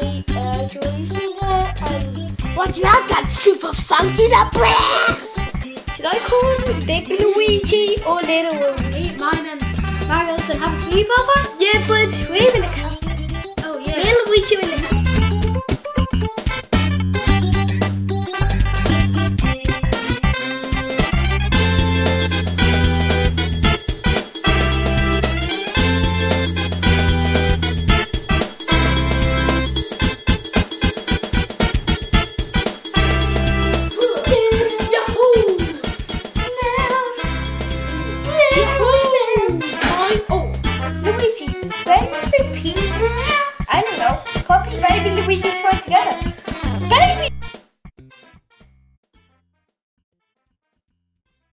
Uh, there, and what you have got super funky the brass. Should I call him Big Luigi or Little Luigi? Mine and Mario's and have a sleepover? Yeah, but we're in the castle. Did the peas I don't know. Puppy, baby, Luigi's put together.